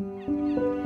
Música